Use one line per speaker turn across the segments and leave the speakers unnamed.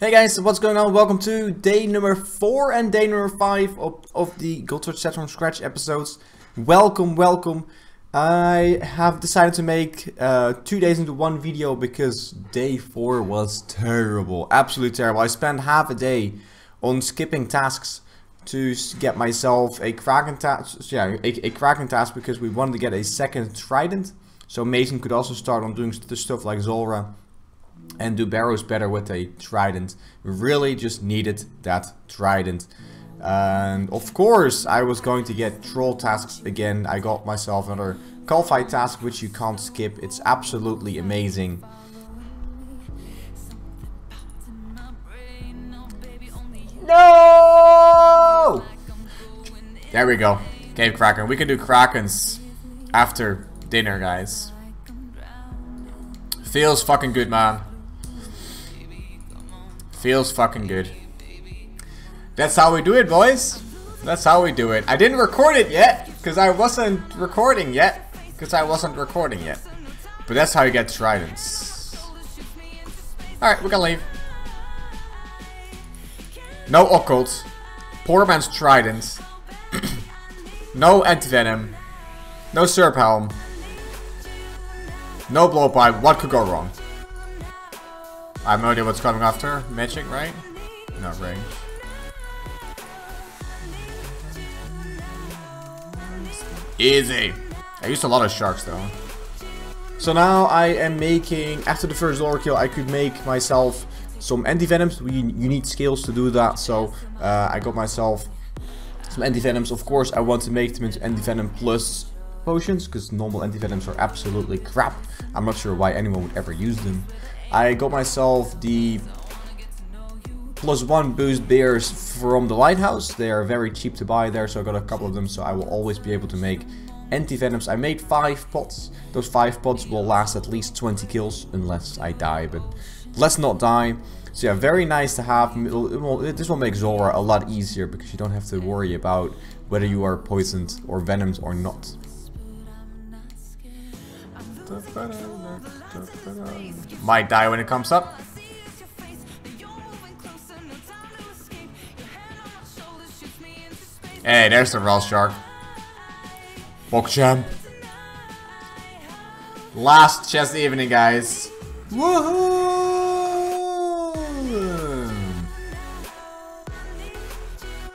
Hey guys, what's going on? Welcome to day number 4 and day number 5 of, of the Godsword Set from Scratch episodes. Welcome, welcome. I have decided to make uh, two days into one video because day 4 was terrible. Absolutely terrible. I spent half a day on skipping tasks to get myself a Kraken task. Yeah, a, a Kraken task because we wanted to get a second Trident. So Mason could also start on doing the stuff like Zulrah and do barrows better with a trident. Really just needed that trident. And of course I was going to get troll tasks again. I got myself another Kalphite task which you can't skip. It's absolutely amazing. No! There we go. Cave Kraken. We can do Krakens after dinner, guys. Feels fucking good, man. Feels fucking good. That's how we do it, boys. That's how we do it. I didn't record it yet, because I wasn't recording yet. Because I wasn't recording yet. But that's how you get tridents. Alright, we're gonna leave. No occult. Poor man's trident. no anti-venom. No Serp helm. No blowpipe. What could go wrong? I have no idea what's coming after. Magic, right? Not range. Easy. I used a lot of sharks though. So now I am making, after the first lore kill, I could make myself some anti-venoms. You need skills to do that, so uh, I got myself some anti-venoms. Of course, I want to make them into anti-venom plus potions, because normal anti-venoms are absolutely crap. I'm not sure why anyone would ever use them. I got myself the plus one boost bears from the lighthouse. They are very cheap to buy there, so I got a couple of them, so I will always be able to make anti-venoms. I made five pots. Those five pots will last at least 20 kills, unless I die, but let's not die. So yeah, very nice to have. This will make Zulrah a lot easier because you don't have to worry about whether you are poisoned or venomed or not. Might die when it comes up. Hey, there's the Raw Shark. Champ. Last chest evening, guys. Woohoo!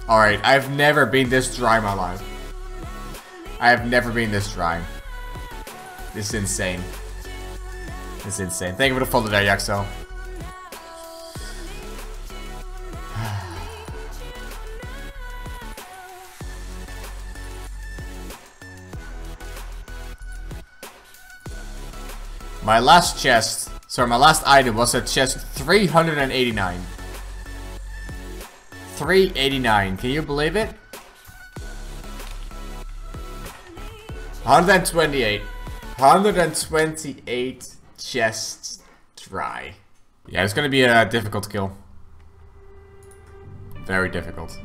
Alright, I've never been this dry in my life. I have never been this dry. This is insane. It's insane. Thank you for the follow there, Yaxo. My last chest, sorry, my last item was at chest 389. 389, can you believe it? 128. 128 chests dry. Yeah, it's gonna be a difficult kill. Very difficult.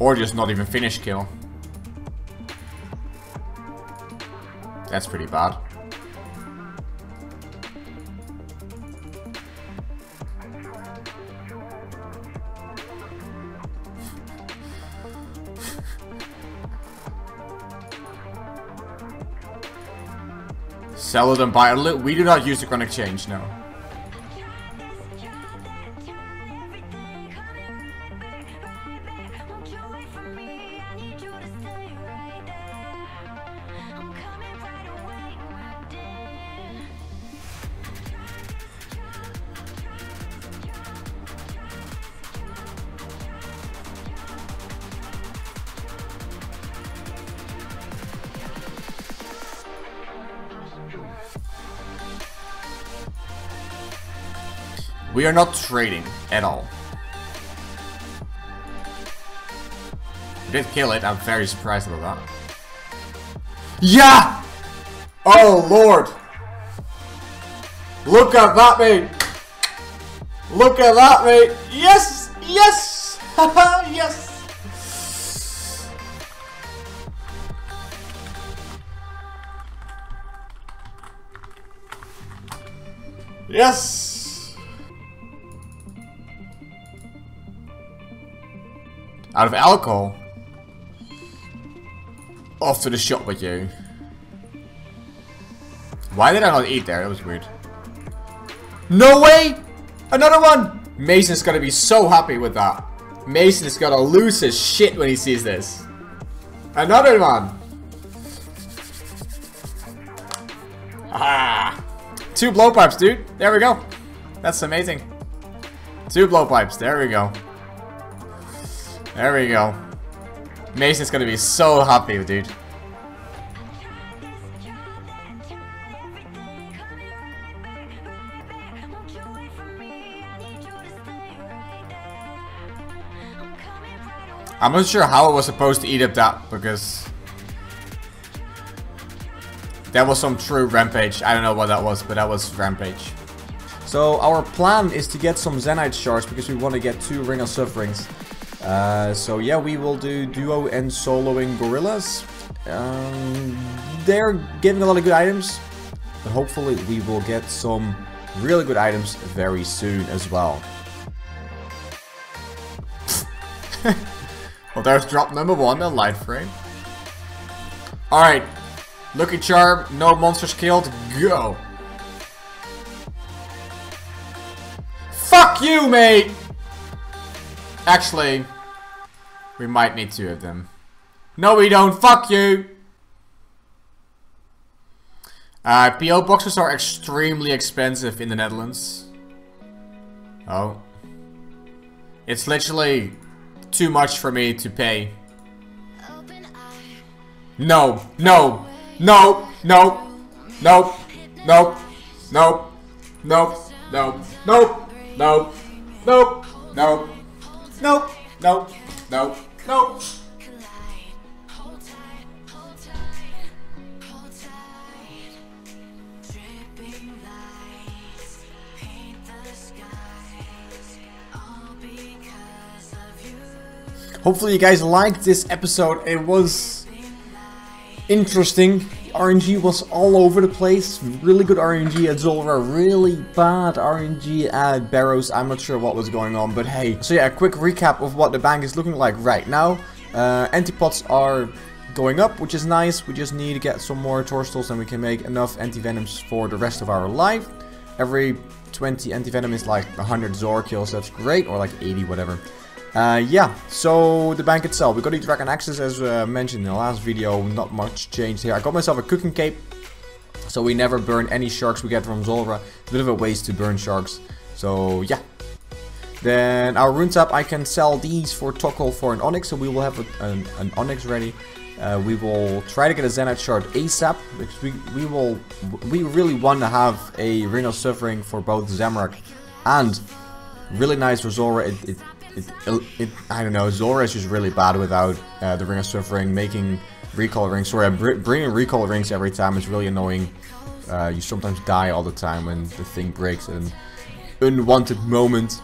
Or just not even finish kill. That's pretty bad. Sell it and buy it. We do not use the Grand Exchange, no. We are not trading at all. We did kill it, I'm very surprised about that. Yeah! Oh lord! Look at that mate! Look at that, mate. Yes! Yes! yes! Yes! Out of alcohol? Off to the shop with you. Why did I not eat there? That was weird. No way! Another one! Mason's gonna be so happy with that. Mason is gonna lose his shit when he sees this. Another one! Ah! Two blowpipes, dude. There we go. That's amazing. Two blowpipes. There we go. There we go. Mason's gonna be so happy, dude. I'm not sure how I was supposed to eat up that because that was some true rampage. I don't know what that was, but that was rampage. So our plan is to get some Zenyte shards because we want to get two Ring of Sufferings. Uh, so yeah, we will do duo and soloing gorillas. Um, they're giving a lot of good items, but hopefully we will get some really good items very soon as well. Well, there's drop number one, the light frame. Alright. Lucky Charm, no monsters killed, go! Fuck you, mate! Actually, we might need two of them. No, we don't. Fuck you! Uh, PO boxes are extremely expensive in the Netherlands. Oh. It's literally too much for me to pay. No, no, no, no, no, no, no, no, no, no, no, no, no, no, no, no, no. Hopefully you guys liked this episode. It was interesting. RNG was all over the place. Really good RNG at Zulrah. Really bad RNG at Barrows. I'm not sure what was going on, but hey. So yeah, a quick recap of what the bank is looking like right now. Uh, antipods are going up, which is nice. We just need to get some more Torstols and we can make enough anti-venoms for the rest of our life. Every 20 anti-venom is like 100 Zor kills, that's great, or like 80, whatever. Uh, yeah, so the bank itself, we got the Dragon Axes as uh, mentioned in the last video, not much changed here. I got myself a cooking cape, so we never burn any sharks we get from Zulrah. A bit of a waste to burn sharks, so yeah. Then our rune tap, I can sell these for Tokkul for an Onyx, so we will have a, an, an, Onyx ready. Uh, we will try to get a Zenyte shard ASAP, because we, we will, we really want to have a Ring of Suffering for both Zamorak and really nice for Zulrah. It, it, it, it, I don't know, Zulrah is just really bad without uh, the Ring of Suffering, making recall rings. Sorry, bringing recall rings every time is really annoying. Uh, you sometimes die all the time when the thing breaks an unwanted moment.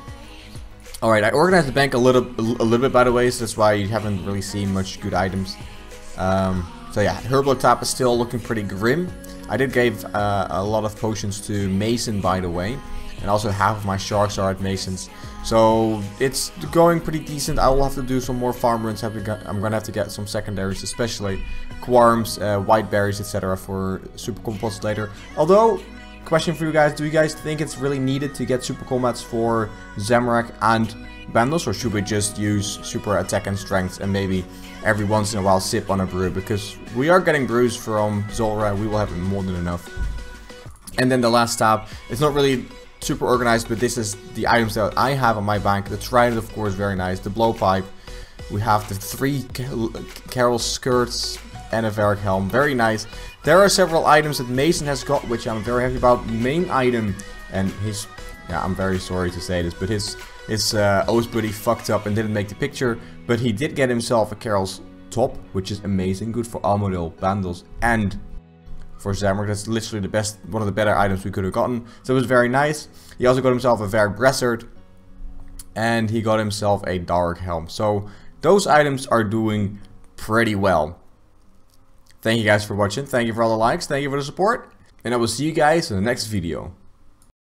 Alright, I organized the bank a little a little bit by the way, so that's why you haven't really seen much good items. Um, so yeah, Herbal Tap is still looking pretty grim. I did give uh, a lot of potions to Mason by the way. And also half of my sharks are at Masons. So it's going pretty decent. I will have to do some more farm runs. I'm going to have to get some secondaries, especially Kwuarms, uh, White Berries, etc. for Super Compost later. Although, question for you guys, do you guys think it's really needed to get Super Combats for Zamorak and Bandos? Or should we just use Super Attack and Strength and maybe every once in a while sip on a brew? Because we are getting brews from Zulrah, we will have more than enough. And then the last tab, it's not really super organized, but this is the items that I have on my bank. The trident, of course, very nice. The blowpipe. We have the three Karil skirts and a Verac helm. Very nice. There are several items that Mason has got, which I'm very happy about. Main item, and his... Yeah, I'm very sorry to say this, but his his uh, Oath buddy fucked up and didn't make the picture. But he did get himself a Karil's top, which is amazing. Good for Armadyl, Bandos, and for Zamorak. That's literally the best, one of the better items we could have gotten. So it was very nice. He also got himself a Verac Brassard, and he got himself a dark helm. So those items are doing pretty well. Thank you guys for watching. Thank you for all the likes. Thank you for the support. And I will see you guys in the next video.